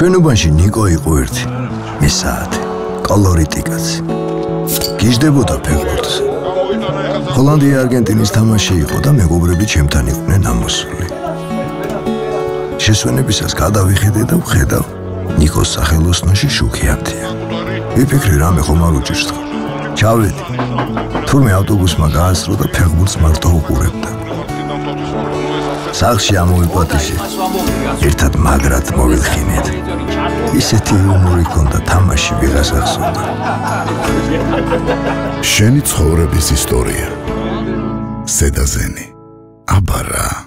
ჩვენობაში ნიკო იყო ერთი. მისაათი კოლორიტიკაცი გიждდებოდა ფეხბურთს. ჰოლანდია არგენტინის თამაში იყო და მეგობრები ჩემთან იყვნენ ამოსული. შესვენებისას გადავიხედე და ვხედავ ნიკოს სახელოსნოში შუქიათია ვიფიქრე რამე ხომ არ უჭირს ჩავედი. თურმე ავტობუსმა გაასრო და ფეხბურთს მარტო უყურებდა სახში ამოვიპატიჟე ერთად მაგრად მოვილხინეთ. ისეთი უმორი ქონდა თამაში ვიღას ახსოვდა შენი ცხოვრების ისტორია. სედაზენი აბარა